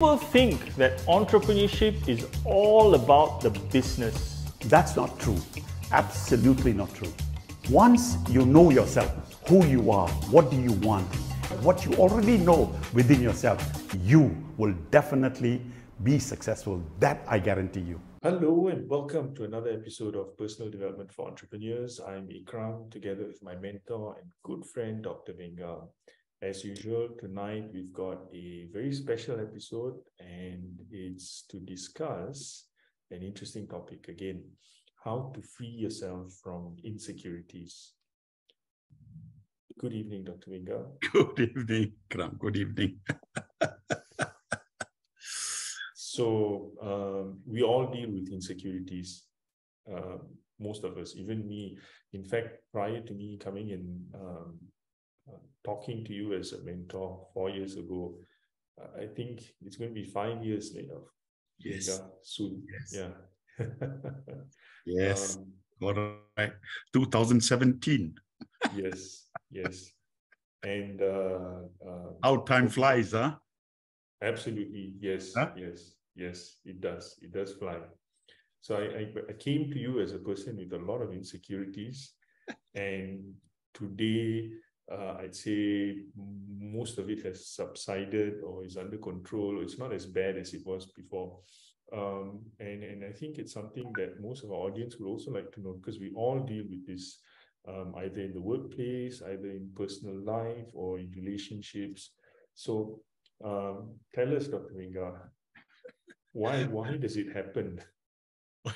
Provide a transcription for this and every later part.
People think that entrepreneurship is all about the business. That's not true. Absolutely not true. Once you know yourself, who you are, what do you want, what you already know within yourself, you will definitely be successful. That I guarantee you. Hello and welcome to another episode of Personal Development for Entrepreneurs. I'm Ikram together with my mentor and good friend, Dr. Venga. As usual, tonight we've got a very special episode and it's to discuss an interesting topic again how to free yourself from insecurities. Good evening, Dr. Venga. Good evening, Kram. Good evening. so, um, we all deal with insecurities. Uh, most of us, even me. In fact, prior to me coming in, um, talking to you as a mentor four years ago. I think it's going to be five years later. Yes. Yeah, soon. Yes. Yeah. yes. Um, All right. 2017. yes. Yes. And uh, uh, how time flies, huh? Absolutely. Yes. Huh? Yes. Yes. It does. It does fly. So I, I, I came to you as a person with a lot of insecurities. and today uh, I'd say most of it has subsided or is under control. It's not as bad as it was before. Um, and, and I think it's something that most of our audience would also like to know because we all deal with this um, either in the workplace, either in personal life or in relationships. So um, tell us, Dr. Venga, why, why does it happen?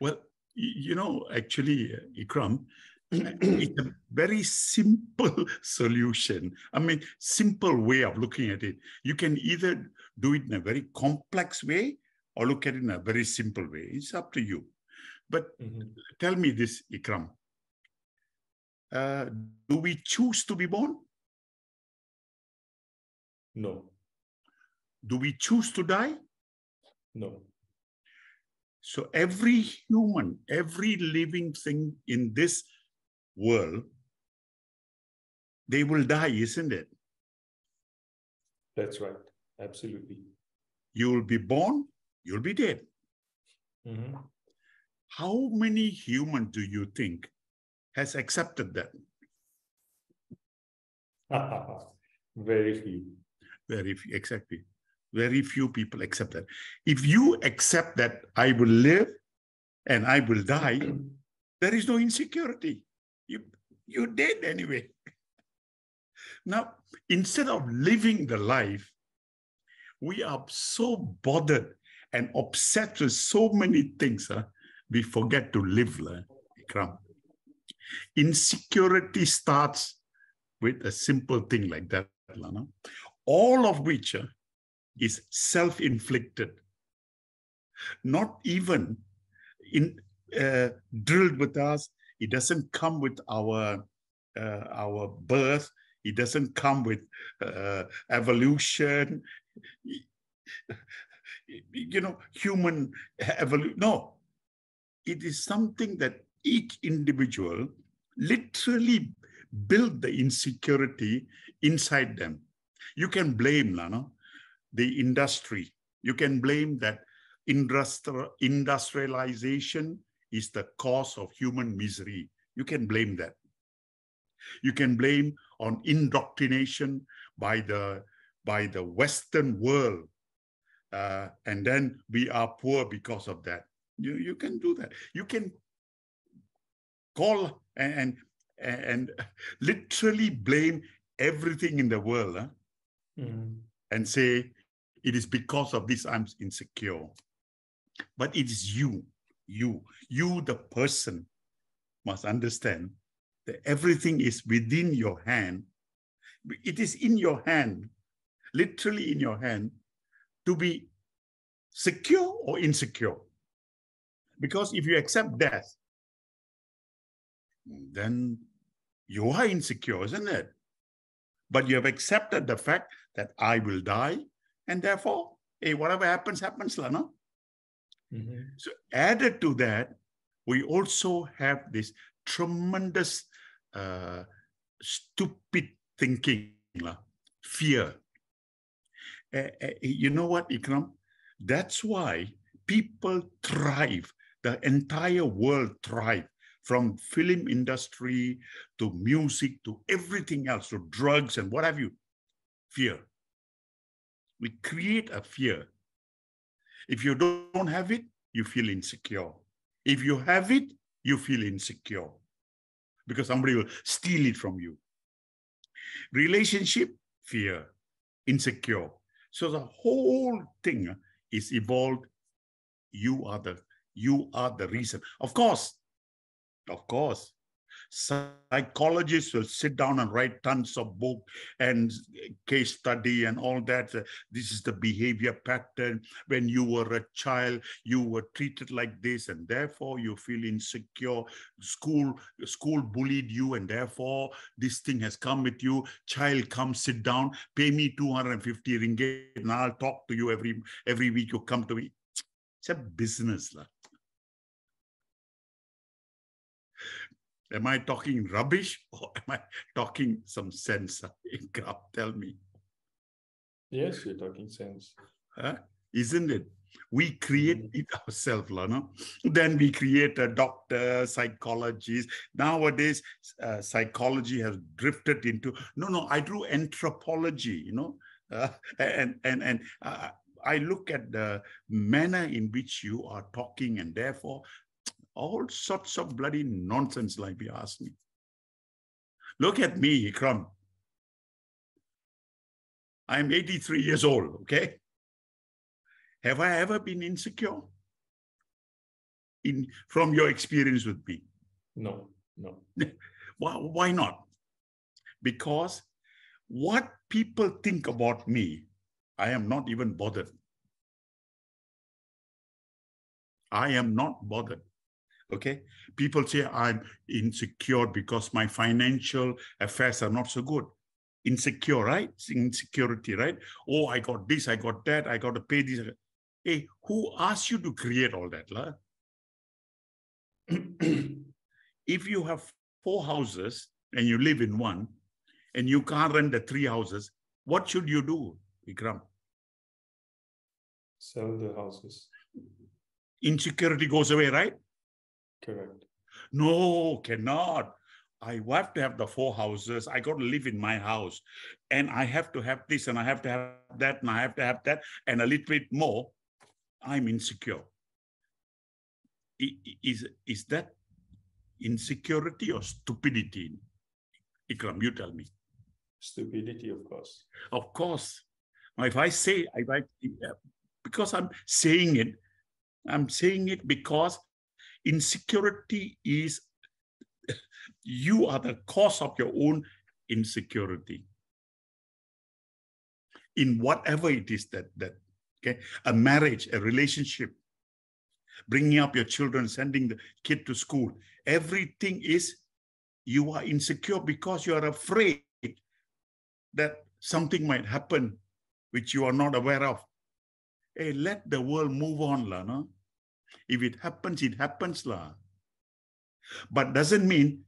Well, you know, actually, Ikram, it's a very simple solution. I mean, simple way of looking at it. You can either do it in a very complex way or look at it in a very simple way. It's up to you. But mm-hmm. tell me this, Ikram. Uh, do we choose to be born? No. Do we choose to die? No. So every human, every living thing in this world, they will die, isn't it? That's right. Absolutely. You will be born, you'll be dead. Mm-hmm. How many humans do you think has accepted that? Very few. Very few, exactly. Very few people accept that. If you accept that I will live and I will die, there is no insecurity. You, you did anyway. now, instead of living the life, we are so bothered and obsessed with so many things, huh? we forget to live. Ikram. Insecurity starts with a simple thing like that, Lana. all of which uh, is self inflicted, not even in, uh, drilled with us it doesn't come with our uh, our birth. It doesn't come with uh, evolution. You know, human evolution. No, it is something that each individual literally build the insecurity inside them. You can blame, Lana, the industry. You can blame that industrialization is the cause of human misery. You can blame that. You can blame on indoctrination by the by the Western world, uh, and then we are poor because of that. You you can do that. You can call and and, and literally blame everything in the world huh? mm. and say it is because of this I'm insecure. But it is you you. You, the person, must understand that everything is within your hand. It is in your hand, literally in your hand, to be secure or insecure. Because if you accept death, then you are insecure, isn't it? But you have accepted the fact that I will die, and therefore, hey, whatever happens, happens, no? Mm-hmm. So, added to that, we also have this tremendous uh, stupid thinking, fear. uh, you know what, Ikram? That's why people thrive. The entire world thrive from film industry to music to everything else to drugs and what have you. Fear. We create a fear. If you don't have it, you feel insecure. If you have it, you feel insecure because somebody will steal it from you. Relationship, fear, insecure. So the whole thing is evolved. You are the you are the reason. Of course, of course, Psychologists will sit down and write tons of book and case study and all that. This is the behavior pattern. When you were a child, you were treated like this, and therefore you feel insecure. School, school bullied you, and therefore this thing has come with you. Child, come sit down, pay me 250 ringgit, and I'll talk to you every every week. You come to me. It's a business. La. Am I talking rubbish or am I talking some sense? Tell me. Yes, you're talking sense. Huh? Isn't it? We create mm-hmm. it ourselves, no? Then we create a doctor, psychologist. Nowadays, uh, psychology has drifted into no, no. I do anthropology, you know, uh, and and and uh, I look at the manner in which you are talking, and therefore all sorts of bloody nonsense, like you ask me. Look at me, Ikram. I'm 83 years old, okay? Have I ever been insecure? In from your experience with me? No, no. why, why not? Because what people think about me, I am not even bothered. I am not bothered. Okay. People say I'm insecure because my financial affairs are not so good. Insecure, right? Insecurity, right? Oh, I got this, I got that, I got to pay this. Hey, who asked you to create all that? La? if you have four houses and you live in one and you can't rent the three houses, what should you do, Ikram? Sell the houses. Insecurity goes away, right? Correct. No, cannot. I have to have the four houses. I got to live in my house. And I have to have this and I have to have that and I have to have that and a little bit more. I'm insecure. Is, is that insecurity or stupidity? Ikram, you tell me. Stupidity, of course. Of course. Now, If I say, if I, because I'm saying it, I'm saying it because Insecurity is you are the cause of your own insecurity. In whatever it is that that okay, a marriage, a relationship, bringing up your children, sending the kid to school, everything is you are insecure because you are afraid that something might happen which you are not aware of. Hey, let the world move on, la, no? If it happens, it happens lah. But doesn't mean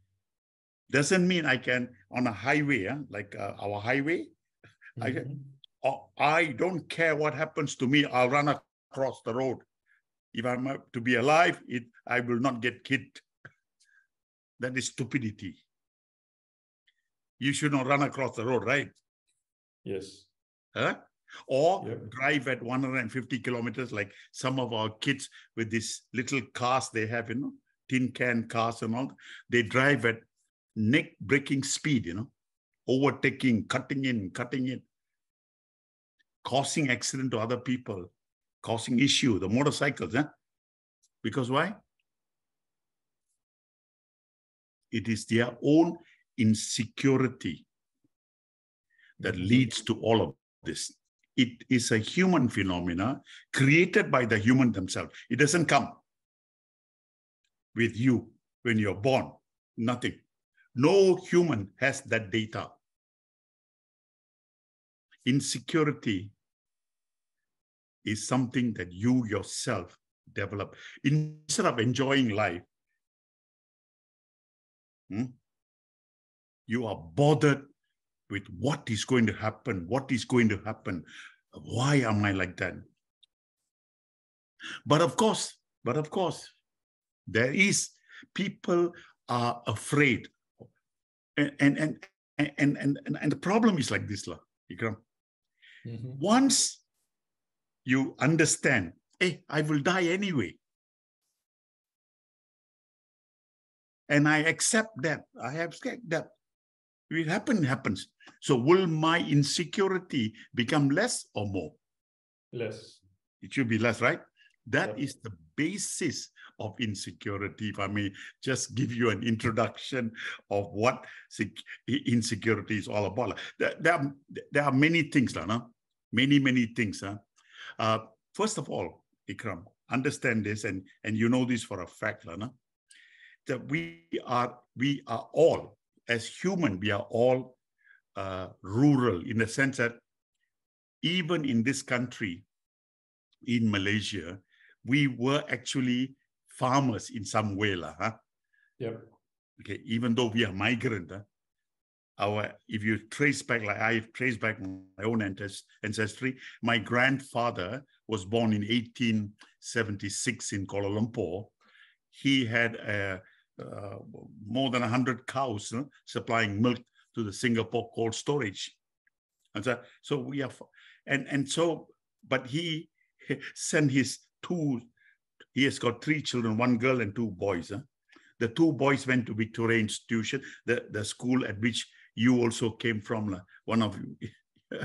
doesn't mean I can on a highway, uh, like uh, our highway. Mm-hmm. I can, oh, I don't care what happens to me. I'll run across the road. If I'm to be alive, it I will not get hit. That is stupidity. You should not run across the road, right? Yes. Huh? Or yeah. drive at 150 kilometers like some of our kids with these little cars they have you know tin can cars and all they drive at neck breaking speed you know overtaking cutting in cutting in causing accident to other people causing issue the motorcycles huh? because why it is their own insecurity that mm-hmm. leads to all of this it is a human phenomena created by the human themselves. It doesn't come with you when you're born. Nothing. No human has that data. Insecurity is something that you yourself develop. Instead of enjoying life, hmm, you are bothered with what is going to happen, what is going to happen. Why am I like that? But of course, but of course, there is people are afraid. And and and and and, and, and the problem is like this, lah, Ikram. Mm-hmm. Once you understand, hey, I will die anyway. And I accept that. I accept that. It happens, happens. So will my insecurity become less or more? Less. It should be less, right? That yeah. is the basis of insecurity. If I may just give you an introduction of what insecurity is all about. There, there, are, there are many things, no? many, many things. Huh? Uh, first of all, Ikram, understand this, and, and you know this for a fact, no? that we are, we are all, as human, we are all uh, rural in the sense that even in this country, in Malaysia, we were actually farmers in some way. Lah, huh? Yep. Okay, even though we are migrant, huh? our if you trace back, like I trace back my own ancestry, my grandfather was born in 1876 in Kuala Lumpur. He had a, uh, more than 100 cows huh? supplying milk to the Singapore cold storage. And so, so we have, and, and so, but he sent his two, he has got three children, one girl and two boys. Huh? The two boys went to Victoria Institution, the, the school at which you also came from, one of you.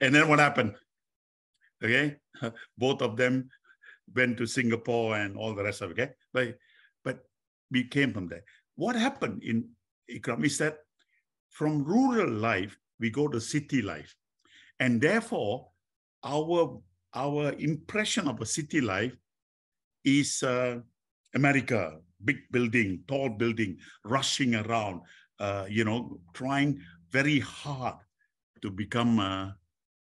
and then what happened? Okay, both of them went to Singapore and all the rest of it. Okay, but we came from there. What happened in Ikram is that from rural life we go to city life, and therefore our our impression of a city life is uh, America, big building, tall building, rushing around, uh, you know, trying very hard to become, uh,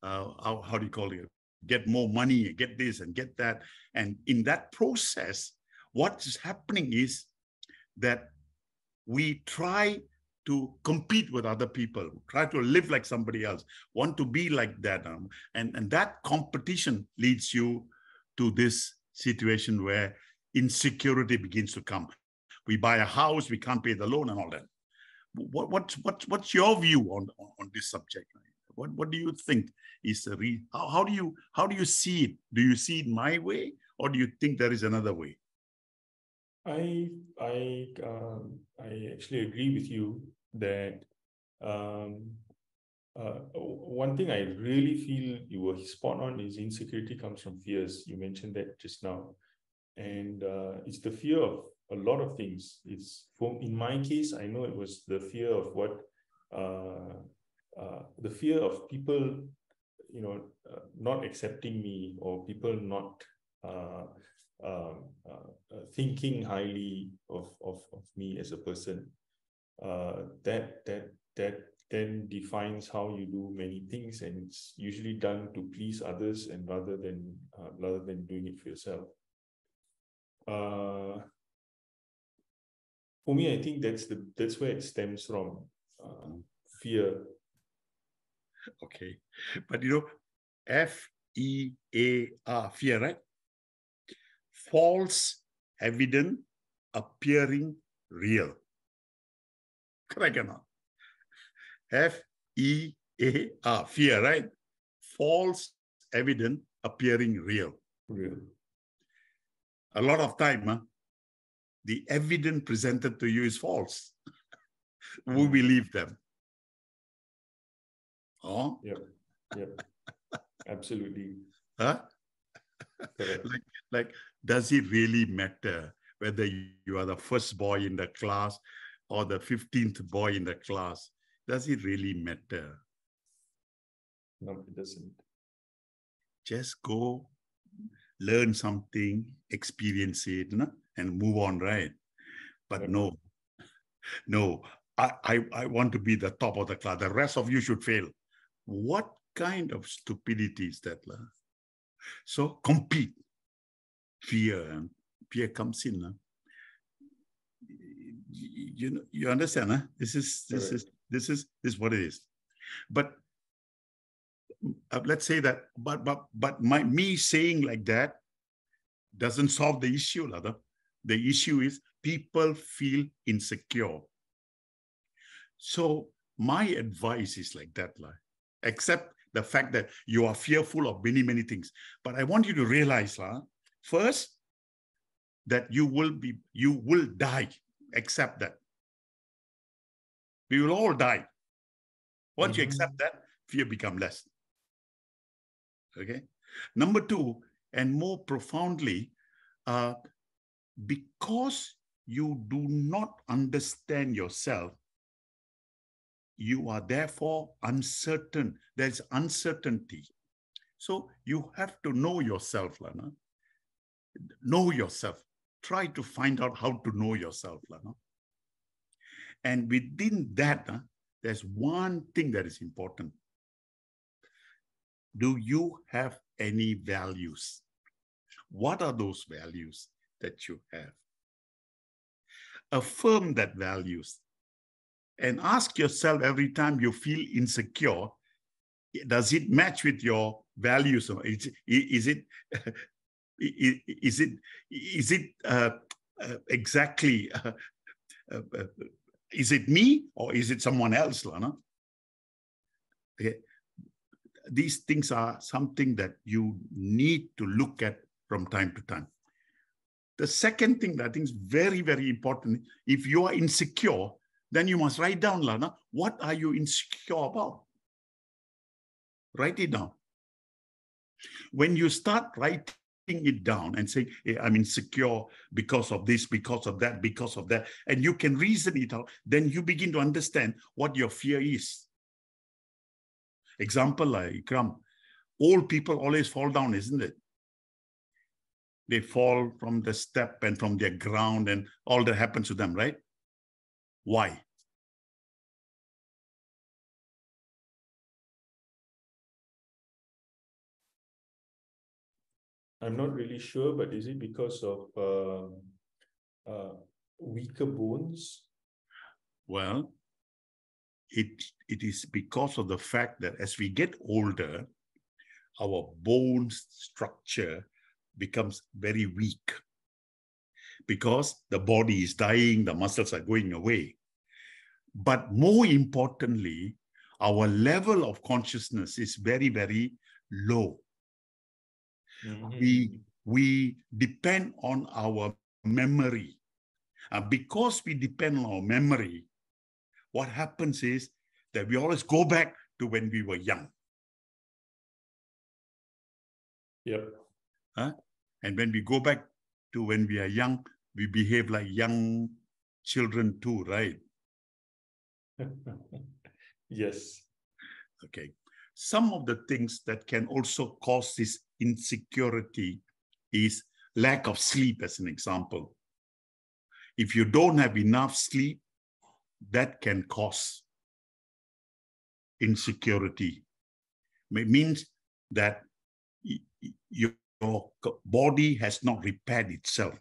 uh, how, how do you call it, get more money, get this and get that. And in that process, what is happening is that we try to compete with other people, try to live like somebody else, want to be like that. Um, and, and that competition leads you to this situation where insecurity begins to come. We buy a house, we can't pay the loan and all that. What, what, what, what's your view on, on this subject? What, what do you think is the re- how, how do you how do you see it? Do you see it my way or do you think there is another way? I I um, I actually agree with you that um, uh, one thing I really feel you were spot on is insecurity comes from fears. You mentioned that just now, and uh, it's the fear of a lot of things. It's for in my case, I know it was the fear of what uh, uh the fear of people, you know, uh, not accepting me or people not uh, um, uh, uh, thinking highly of, of, of me as a person, uh, that that that then defines how you do many things, and it's usually done to please others and rather than uh, rather than doing it for yourself. Uh, for me, I think that's the that's where it stems from uh, fear. Okay, but you know, F E A R fear, right? False evidence appearing real. Correct or not? F E A R, fear, right? False evidence appearing real. Real. A lot of time, huh? the evidence presented to you is false. we believe them. Oh? Yep. Yep. Absolutely. Huh? Like, like, does it really matter whether you are the first boy in the class or the 15th boy in the class? Does it really matter? No, it doesn't. Just go learn something, experience it, no? and move on, right? But no, no, I, I, I want to be the top of the class. The rest of you should fail. What kind of stupidity is that? La? So compete. Fear, eh? fear comes in. Eh? Huh? You know, you understand? Huh? This is this is this is this is what it is. But uh, let's say that, but but but my me saying like that doesn't solve the issue, Lada. The issue is people feel insecure. So my advice is like that, like, except the fact that you are fearful of many, many things. But I want you to realize, la, first, that you will be, you will die. Accept that. We will all die. Once mm-hmm. you accept that, fear become less. Okay. Number two, and more profoundly, uh, because you do not understand yourself, you are therefore uncertain. There's uncertainty. So you have to know yourself, Lana. Know yourself. Try to find out how to know yourself, Lana. And within that, uh, there's one thing that is important. Do you have any values? What are those values that you have? Affirm that values and ask yourself every time you feel insecure, does it match with your values? Or is, is it is it is it uh, uh, exactly uh, uh, is it me or is it someone else, Lana? Okay. These things are something that you need to look at from time to time. The second thing that I think is very, very important, if you are insecure, then you must write down, Lana, what are you insecure about? Write it down. When you start writing it down and saying, hey, I'm insecure because of this, because of that, because of that, and you can reason it out, then you begin to understand what your fear is. Example like Ikram, old people always fall down, isn't it? They fall from the step and from their ground and all that happens to them, right? Why? I'm not really sure, but is it because of uh, uh, weaker bones? Well, it it is because of the fact that as we get older, our bone structure becomes very weak because the body is dying, the muscles are going away. But more importantly, our level of consciousness is very, very low. Mm-hmm. We, we depend on our memory. And because we depend on our memory, what happens is that we always go back to when we were young. Yep. Huh? And when we go back to when we are young, we behave like young children too, right? yes. Okay. Some of the things that can also cause this insecurity is lack of sleep, as an example. If you don't have enough sleep, that can cause insecurity. It means that your body has not repaired itself.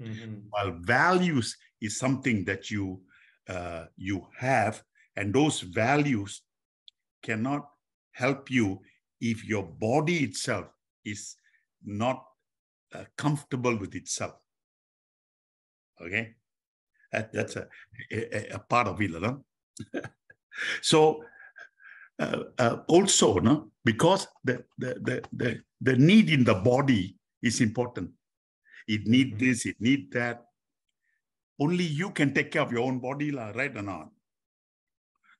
Mm-hmm. While values is something that you uh, you have, and those values cannot help you if your body itself is not uh, comfortable with itself. Okay, that, that's a, a, a, part of it. No? so uh, uh, also, no, because the, the, the, the, the need in the body is important. It need mm-hmm. this, it need that. Only you can take care of your own body, right or not?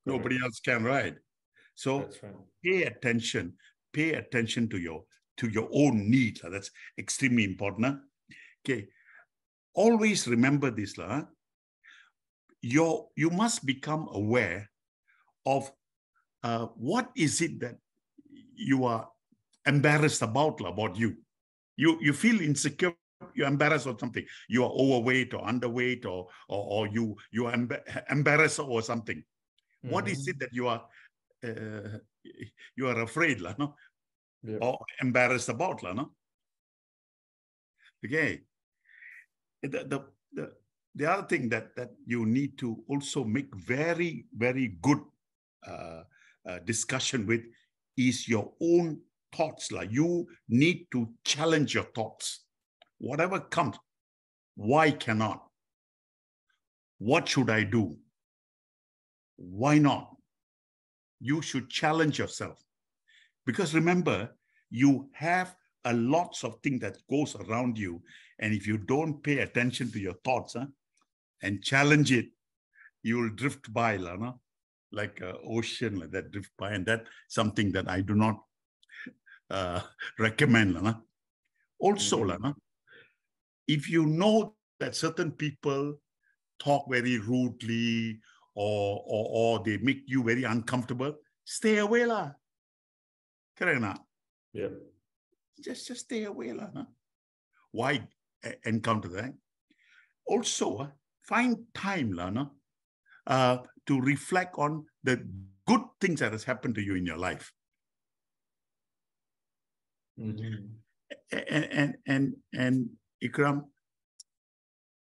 Nobody else can, right? So right. pay attention, pay attention to your to your own needs. That's extremely important. Huh? Okay. Always remember this. Huh? Your, you must become aware of uh, what is it that you are embarrassed about about you. You, you feel insecure you're embarrassed or something. You are overweight or underweight or or, or you you are embarrassed or something. Mm-hmm. What is mm-hmm. it that you are uh, you are afraid, la, no? Yeah. Or embarrassed about, la, no? Okay. The, the, the, the other thing that, that you need to also make very, very good uh, uh, discussion with is your own thoughts. Like you need to challenge your thoughts. Whatever comes, why cannot? What should I do? Why not? You should challenge yourself. Because remember, you have a lots of things that goes around you. And if you don't pay attention to your thoughts huh, and challenge it, you will drift by, Lana, like an ocean like that drift by. And that's something that I do not uh, recommend. Lana. Also, mm-hmm. Lana, if you know that certain people talk very rudely or, or, or they make you very uncomfortable, stay away. La. Correct not? Yeah. Just, just stay away. La, huh? Why encounter that? Also, uh, find time la, no? uh, to reflect on the good things that has happened to you in your life. Mm-hmm. And, and, and, and Ikram,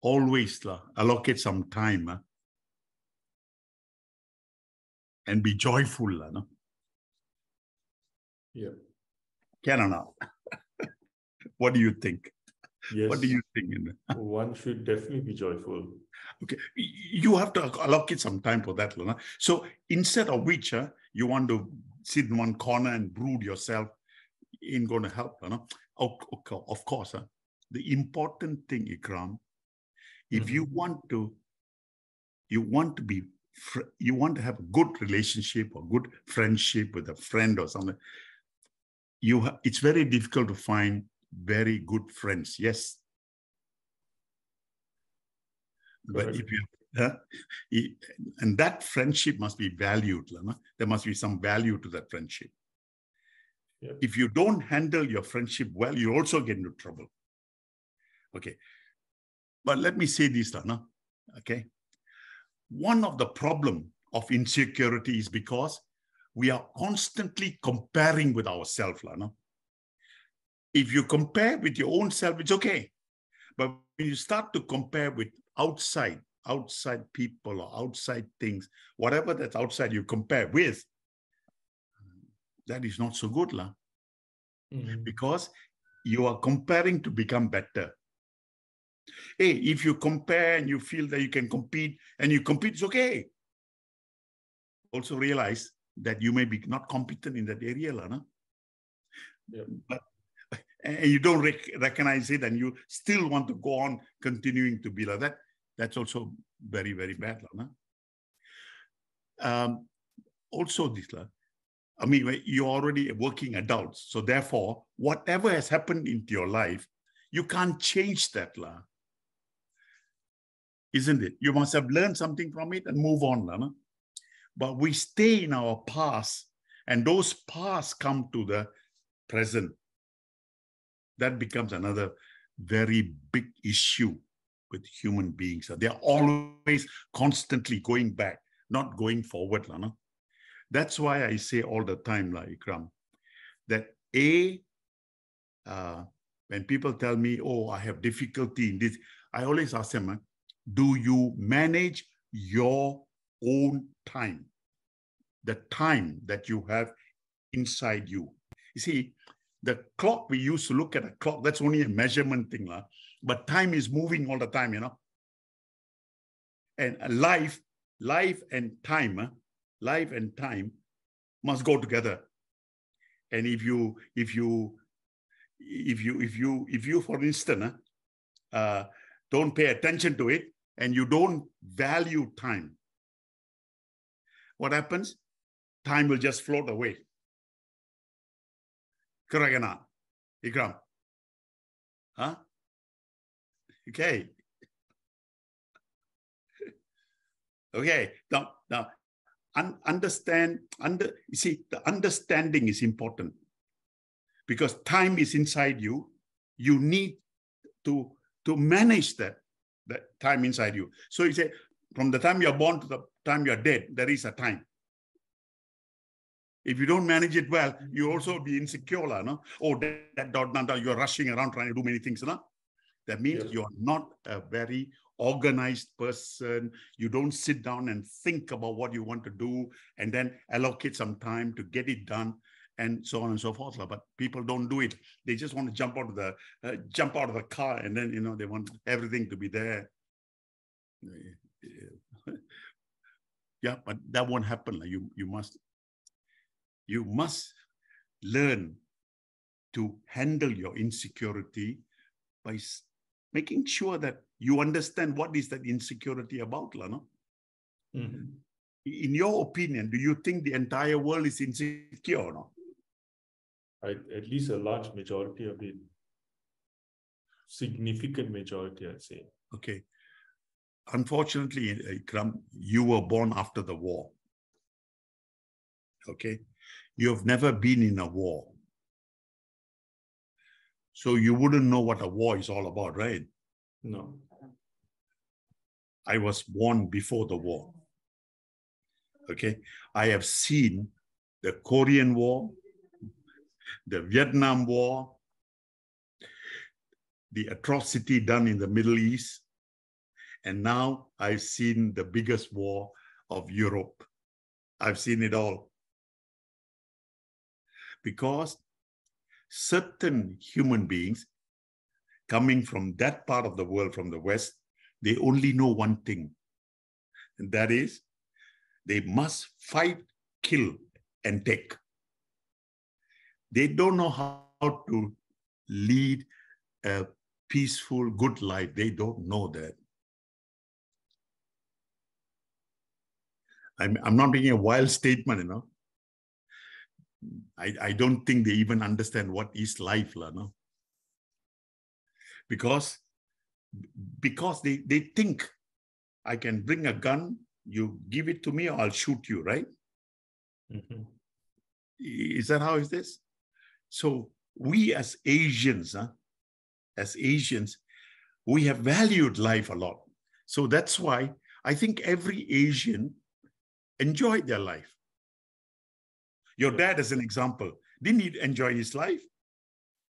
always la, allocate some time uh, and be joyful. La, no? Yeah. Can or not? what do you think? Yes. What do you think? One should definitely be joyful. Okay, you have to allocate some time for that, Luna. So instead of which uh, you want to sit in one corner and brood yourself, ain't going to help, Luna. Of, of course, uh, the important thing, Ikram, if mm-hmm. you want to, you want to be, you want to have a good relationship or good friendship with a friend or something. You, ha- it's very difficult to find very good friends. Yes, but if you uh, and that friendship must be valued. There must be some value to that friendship. Yeah. If you don't handle your friendship well, you also get into trouble. Okay. But let me say this, Lana. Okay. One of the problem of insecurity is because we are constantly comparing with ourselves, Lana. If you compare with your own self, it's okay. But when you start to compare with outside, outside people or outside things, whatever that's outside you compare with, that is not so good, lah. Mm-hmm. Because you are comparing to become better. Hey, if you compare and you feel that you can compete and you compete, it's okay. Also realize that you may be not competent in that area, lah, no? Yeah. But and you don't rec- recognize it and you still want to go on continuing to be like that, that's also very, very bad. No? Um, also, this, I mean, you're already a working adult. So therefore, whatever has happened into your life, you can't change that. La. Isn't it? You must have learned something from it and move on. La, no? But we stay in our past, and those past come to the present that becomes another very big issue with human beings. They're always constantly going back, not going forward. No? That's why I say all the time, like Ikram, that A, uh, when people tell me, oh, I have difficulty in this, I always ask them, do you manage your own time? The time that you have inside you. You see, the clock we used to look at a clock, that's only a measurement thing. La. But time is moving all the time, you know. And life, life and time, life and time must go together. And if you, if you, if you, if you, if you, for instance, uh, don't pay attention to it and you don't value time, what happens? Time will just float away. Correct or not? Ikram? Huh? Okay. Okay. Now, now un understand, under, you see, the understanding is important because time is inside you. You need to, to manage that, that time inside you. So you say, from the time you're born to the time you're dead, there is a time. If you don't manage it well, you mm-hmm. also be insecure, no? Oh, that, that, that, that, you're rushing around trying to do many things, no? That means yes. you're not a very organized person. You don't sit down and think about what you want to do and then allocate some time to get it done. And so on and so forth. But people don't do it. They just want to jump out of the uh, jump out of the car, and then you know they want everything to be there. yeah, but that won't happen. You you must you must learn to handle your insecurity by making sure that you understand what is that insecurity about, no? Mm-hmm. In your opinion, do you think the entire world is insecure or not? I, at least a large majority of it, significant majority, I'd say. Okay. Unfortunately, uh, Ikram, you were born after the war. Okay. You have never been in a war. So you wouldn't know what a war is all about, right? No. I was born before the war. Okay. I have seen the Korean War, the Vietnam War, the atrocity done in the Middle East. And now I've seen the biggest war of Europe. I've seen it all. Because certain human beings coming from that part of the world, from the West, they only know one thing, and that is they must fight, kill, and take. They don't know how to lead a peaceful, good life. They don't know that. I'm, I'm not making a wild statement, you know. I, I don't think they even understand what is life, la, no? Because because they, they think I can bring a gun, you give it to me, or I'll shoot you, right? Mm-hmm. Is that how is this? So we as Asians, huh, as Asians, we have valued life a lot. So that's why I think every Asian enjoyed their life. Your dad, as an example, didn't he enjoy his life?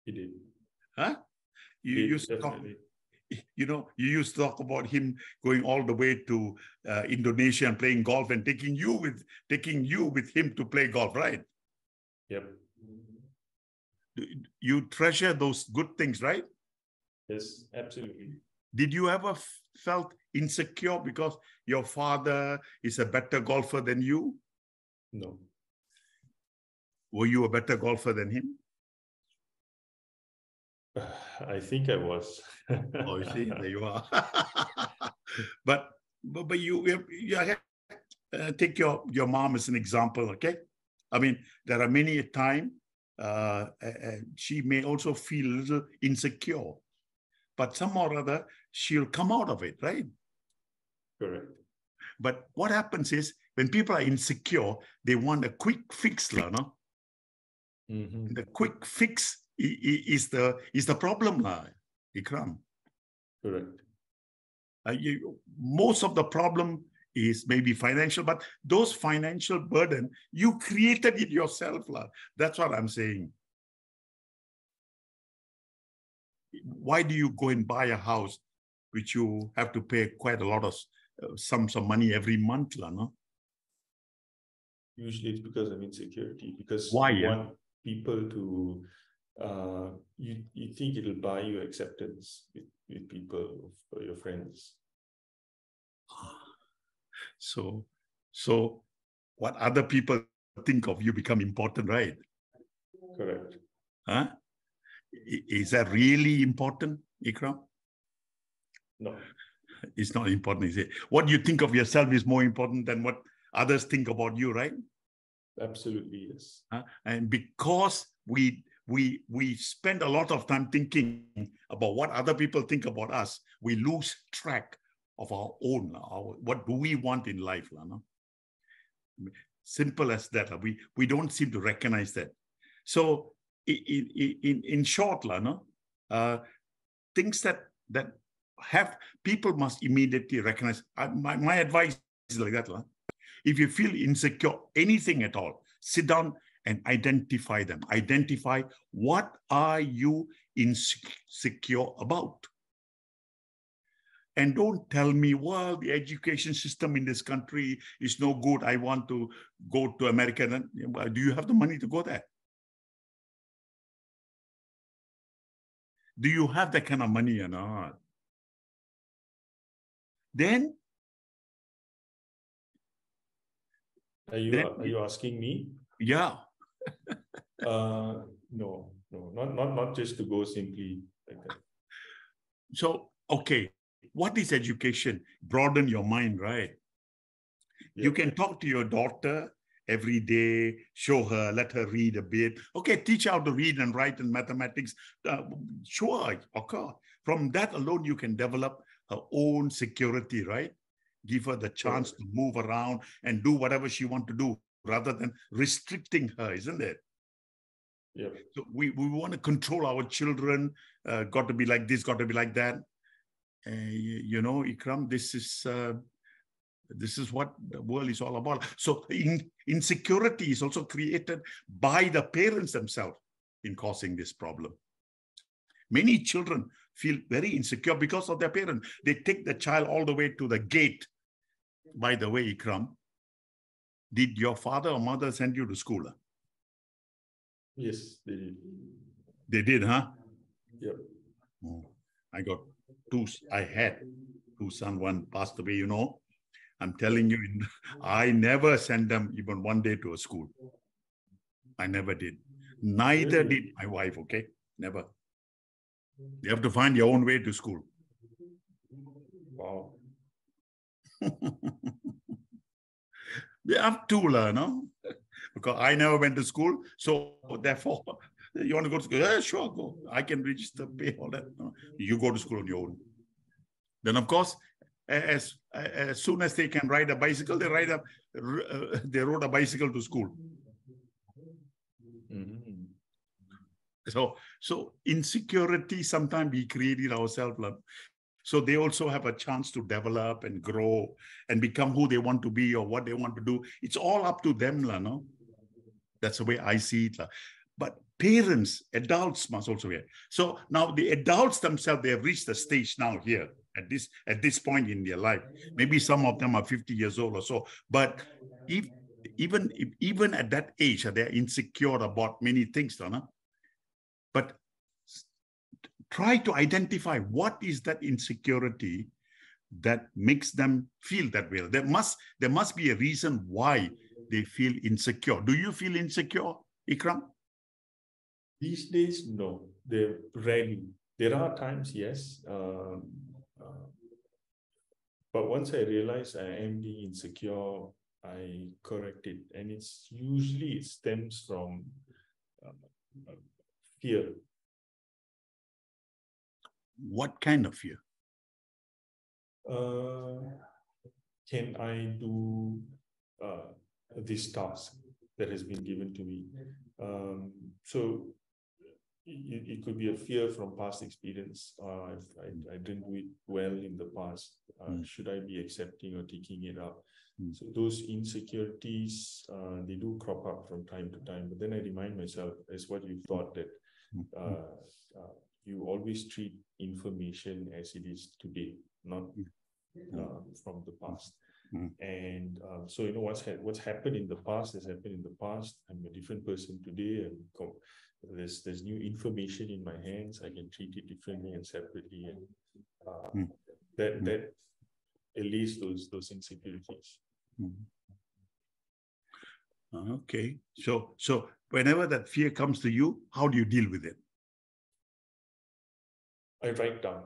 He did. Huh? You did, used to talk, you know, you used to talk about him going all the way to uh, Indonesia and playing golf and taking you with taking you with him to play golf, right? Yep. You treasure those good things, right? Yes, absolutely. Did you ever felt insecure because your father is a better golfer than you? No. Were you a better golfer than him? I think I was. oh, you see, there you are. but, but but you you, you uh, take your your mom as an example, okay? I mean, there are many a time uh, she may also feel a little insecure, but somehow or other she'll come out of it, right? Correct. But what happens is when people are insecure, they want a quick fix, no? Mm-hmm. The quick fix is the is the problem, Ikram. Correct. Uh, you, most of the problem is maybe financial, but those financial burden you created it yourself. La. That's what I'm saying. Why do you go and buy a house which you have to pay quite a lot of uh, sums of money every month, la, no? Usually it's because of insecurity. Because why? Yeah? Want people to uh, you you think it'll buy you acceptance with, with people or your friends so so what other people think of you become important right? Correct. Huh? Is that really important ikram? No. It's not important is it? What you think of yourself is more important than what others think about you right? Absolutely, yes. Uh, and because we we we spend a lot of time thinking about what other people think about us, we lose track of our own. Our, what do we want in life? No? Simple as that. We we don't seem to recognize that. So in in in short, no? Uh, things that that have people must immediately recognize. Uh, my, my advice is like that. If you feel insecure, anything at all, sit down and identify them. Identify what are you insecure about and don't tell me well the education system in this country is no good. I want to go to america. Do you have the money to go there? Do you have that kind of money or not? Then are you then, are you asking me? Yeah. Uh, no no not not not just to go simply like that. So okay what is education? Broaden your mind, right? You can talk to your daughter every day, show her, let her read a bit. Okay, teach her how to read and write and mathematics. Uh, sure, okay. From that alone, you can develop her own security, right? Give her the chance to move around and do whatever she want to do rather than restricting her, isn't it? Yeah. So we, we want to control our children, uh, got to be like this, got to be like that. Uh, you know, Ikram, this is uh, this is what the world is all about. So in, insecurity is also created by the parents themselves in causing this problem. Many children feel very insecure because of their parents. They take the child all the way to the gate. By the way, Ikram, did your father or mother send you to school? Yes, they did. They did, huh? Yep. Oh, I got two, I had two sons, one passed away, you know. I'm telling you, I never sent them even one day to a school. I never did. Neither did my wife, okay? Never. You have to find your own way to school. Wow. they have to learn, no? Because I never went to school. So therefore, you want to go to school? Yeah, sure, go. I can register, pay all that. You go to school on your own. Then, of course, as as soon as they can ride a bicycle, they ride a uh, they rode a bicycle to school. Mm-hmm. So so insecurity sometimes we created ourselves. So they also have a chance to develop and grow and become who they want to be or what they want to do. It's all up to them, la, no? That's the way I see it. La. But parents, adults must also be. So now the adults themselves, they have reached the stage now here at this at this point in their life. Maybe some of them are 50 years old or so. But if even if, even at that age, they're insecure about many things, no? But try to identify what is that insecurity that makes them feel that way. There must there must be a reason why they feel insecure. Do you feel insecure, Ikram? These days, no. They're rarely. There are times, yes. Um, uh, but once I realize I am being insecure, I correct it. And it's usually it stems from uh, fear. What kind of fear? Uh, can I do uh, this task that has been given to me? Um, so it, it, could be a fear from past experience. Uh, I, I, didn't do it well in the past. Uh, mm. Should I be accepting or taking it up? Mm. So those insecurities, uh, they do crop up from time to time. But then I remind myself, as what you thought that mm. uh, uh, you always treat information as it is today, not mm. uh, from the past. Mm. And um, so you know what's ha- what's happened in the past has happened in the past. I'm a different person today, and there's there's new information in my hands. I can treat it differently and separately, and uh, mm. that mm. that alleviates those those insecurities. Mm. Okay, so so whenever that fear comes to you, how do you deal with it? I write down.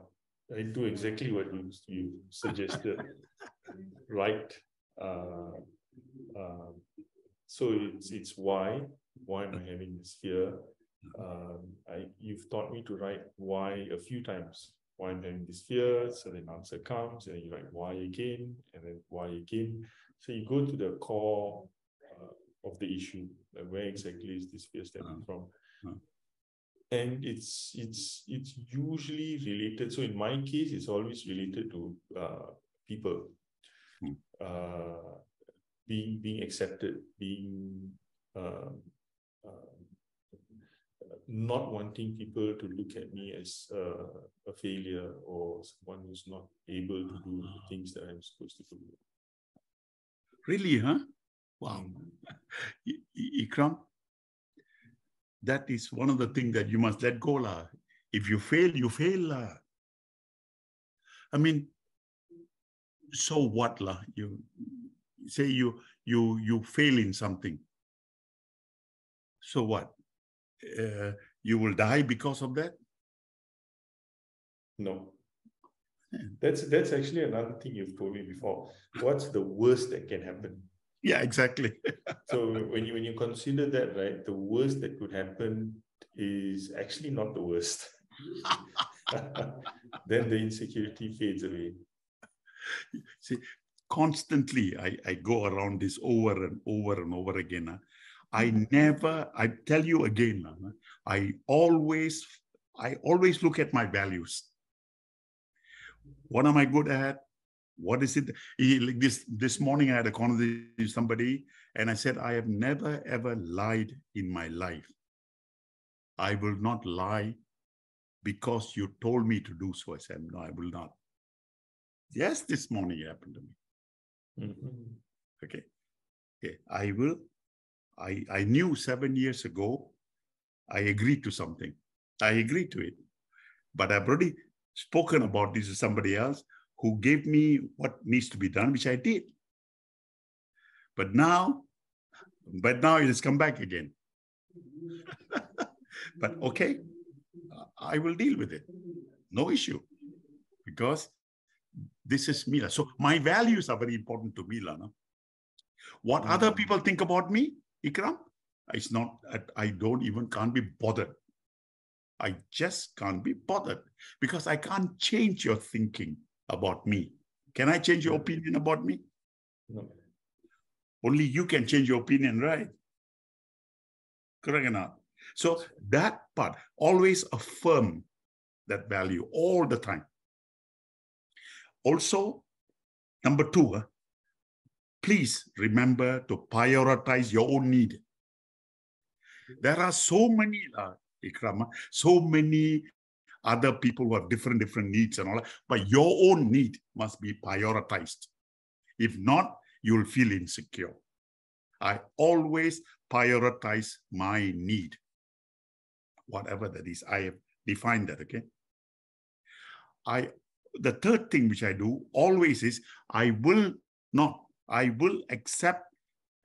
I do exactly what you you suggested. write. Uh, uh, so it's it's why why am I having this fear? Um, I, you've taught me to write why a few times. Why I'm having this fear, so then answer comes, and you write why again, and then why again. So you go to the core uh, of the issue. Like where exactly is this fear stemming uh-huh. from? Uh-huh. And it's it's it's usually related. So in my case, it's always related to uh, people. Hmm. Uh, being being accepted, being uh, uh, not wanting people to look at me as uh, a failure or someone who's not able to do the things that I'm supposed to do. Really, huh? Wow. Ikram, that is one of the things that you must let go. La. If you fail, you fail. La. I mean, so what? La? You say you you you fail in something. So what? Uh, you will die because of that? No. That's that's actually another thing you've told me before. What's the worst that can happen? Yeah, exactly. so when you when you consider that, right, the worst that could happen is actually not the worst. then the insecurity fades away. See, constantly I, I go around this over and over and over again. Huh? I mm-hmm. never, I tell you again. I always, I always look at my values. What am I good at? What is it? Like this this morning, I had a conversation with somebody, and I said, I have never ever lied in my life. I will not lie because you told me to do so. I said, No, I will not. Yes, this morning it happened to me. Mm-hmm. Okay. Okay. I will. I, I knew seven years ago, I agreed to something. I agreed to it. But I've already spoken about this to somebody else who gave me what needs to be done, which I did. But now, but now it has come back again. but okay, I will deal with it. No issue. Because this is Mila. So my values are very important to Mila. No? What other mm. people think about me, Ikram, it's not, I don't even can't be bothered. I just can't be bothered because I can't change your thinking about me. Can I change your hmm. opinion about me? No. Only you can change your opinion, right? Correct or not? So that part, always affirm that value all the time. Also, number two, please remember to prioritize your own need. There are so many, uh, Ikram, so many other people who have different, different needs and all that, but your own need must be prioritized. If not, you'll feel insecure. I always prioritize my need, whatever that is. I have defined that, okay? I the third thing which I do always is I will not, I will accept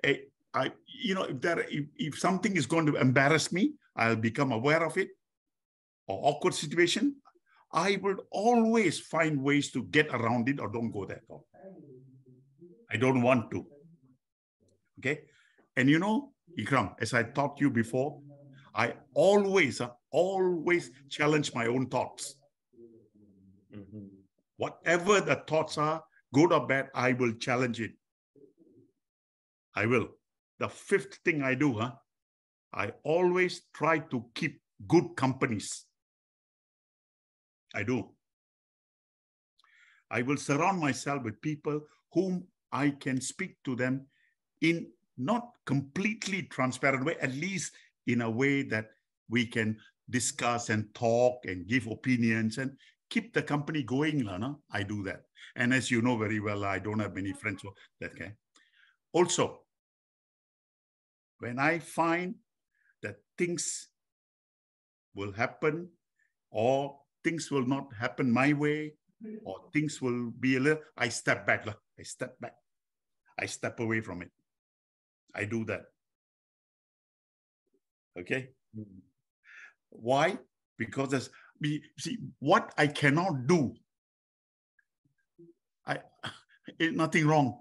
a I, you know, if there if, if something is going to embarrass me, I'll become aware of it or awkward situation. I will always find ways to get around it or don't go there. I don't want to. Okay. And you know, Ikram, as I taught you before, I always, uh, always challenge my own thoughts. Mm-hmm. Whatever the thoughts are, good or bad, I will challenge it. I will. The fifth thing I do, huh? I always try to keep good companies. I do. I will surround myself with people whom I can speak to them in not completely transparent way, at least in a way that we can discuss and talk and give opinions and keep the company going. Lana. I do that. And as you know very well, I don't have many friends that can. Also, when I find that things will happen or things will not happen my way or things will be a little, I step back. I step back. I step away from it. I do that. Okay? Why? Because there's see what I cannot do. I nothing wrong.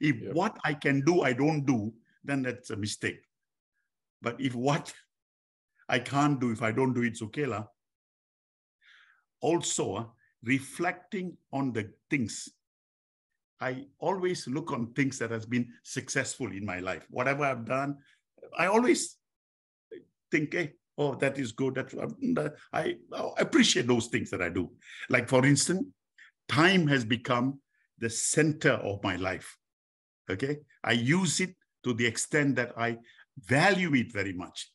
If yep. what I can do, I don't do, then that's a mistake. But if what I can't do, if I don't do it, it's okay. La. Also, uh, reflecting on the things. I always look on things that has been successful in my life. Whatever I've done, I always think, hey, oh, that is good. That I, I appreciate those things that I do. Like for instance, time has become the center of my life. Okay, I use it to the extent that I value it very much.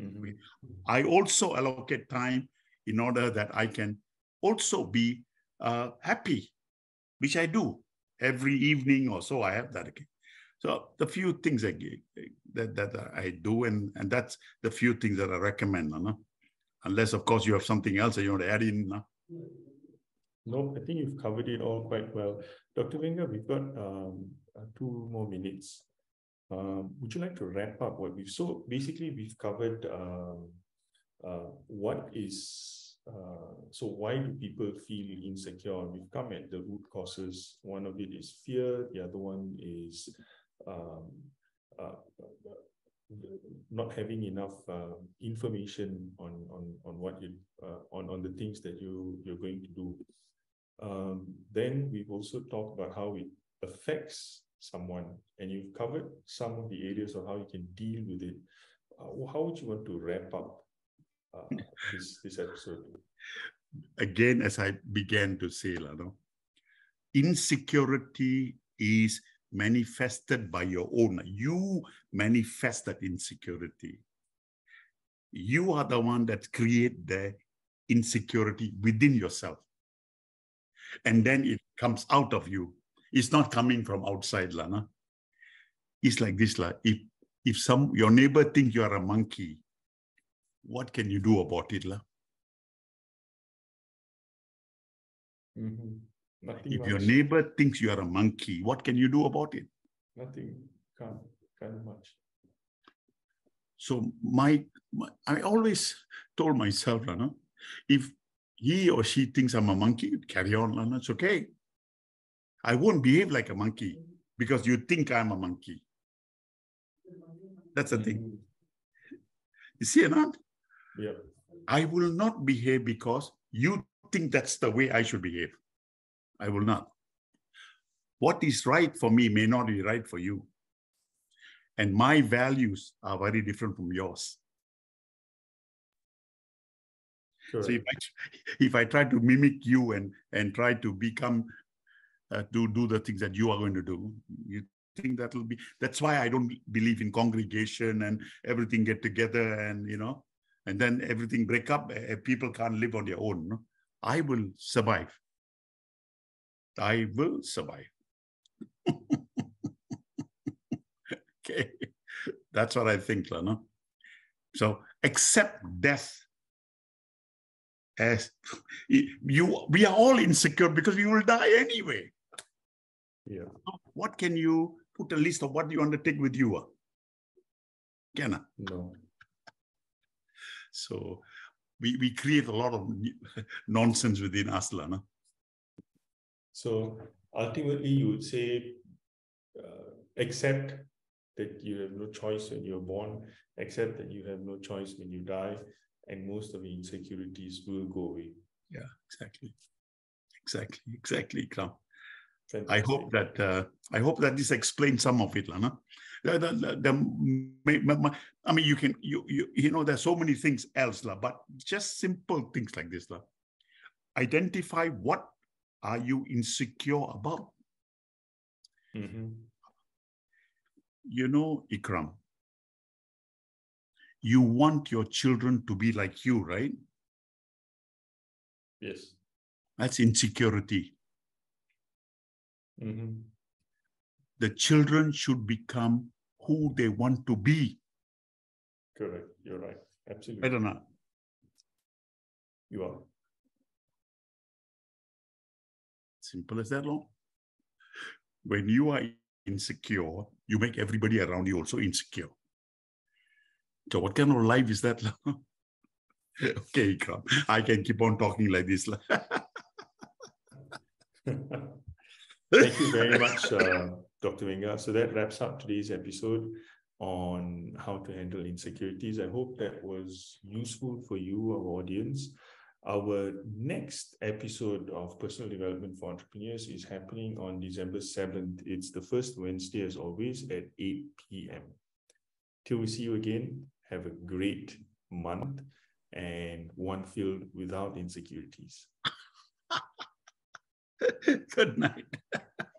Mm-hmm. I also allocate time in order that I can also be uh, happy, which I do every evening or so. I have that. Okay. So the few things I, that that I do, and and that's the few things that I recommend. No? Unless, of course, you have something else that you want to add in. No? No, I think you've covered it all quite well. Dr. Venga, we've got um, uh, two more minutes. Um, would you like to wrap up what we've so basically we've covered um, uh, what is uh, so why do people feel insecure? We've come at the root causes. One of it is fear. The other one is um, uh, not having enough uh, information on on on what you uh, on on the things that you you're going to do. Um, then we've also talked about how it affects someone, and you've covered some of the areas of how you can deal with it. Uh, how would you want to wrap up uh, this this episode? Again, as I began to say, Lano, insecurity is manifested by your own. You manifest that insecurity. You are the one that create the insecurity within yourself. And then it comes out of you. It's not coming from outside, Lana. It's like this, la. If if some your neighbor thinks you are a monkey, what can you do about it, la? Mm-hmm. Nothing if much. your neighbor thinks you are a monkey, what can you do about it? Nothing. Can't, can't much. So my, my, I always told myself, Lana, if he or she thinks I'm a monkey, carry on, Lana, it's okay. I won't behave like a monkey because you think I'm a monkey. That's the thing. Mm-hmm. You see, Anand? Yeah. I will not behave because you think that's the way I should behave. I will not. What is right for me may not be right for you. And my values are very different from yours. Sure. So if I, if I try to mimic you and, and try to become, uh, to do the things that you are going to do, you think that will be, that's why I don't believe in congregation and everything get together and, you know, and then everything break up. Uh, people can't live on their own. I will survive. I will survive. okay. That's what I think, Lana. So accept death as you we are all insecure because we will die anyway. Yeah. what can you put a list of what you undertake with you? Can I? No. So we, we create a lot of nonsense within us, Lana. So ultimately, you would say, uh, accept that you have no choice when you're born, accept that you have no choice when you die, and most of the insecurities will go away. Yeah, exactly, exactly, exactly, Kram. I hope that uh, I hope that this explains some of it, Lana. The, the, the, I mean, you can you you you know there's so many things else, la, but just simple things like this, la. Identify what are you insecure about? Mm-hmm. You know, Ikram, you want your children to be like you, right? Yes. That's insecurity. Mm-hmm. The children should become who they want to be. Correct. You're right. Absolutely. I don't know. You are. Simple as that, long. When you are insecure, you make everybody around you also insecure. So, what kind of life is that? okay, come. I can keep on talking like this. Thank you very much, uh, Dr. Venga. So that wraps up today's episode on how to handle insecurities. I hope that was useful for you, our audience. Our next episode of Personal Development for Entrepreneurs is happening on December 7th. It's the first Wednesday, as always, at 8 p.m. Till we see you again, have a great month and one filled without insecurities. Good night.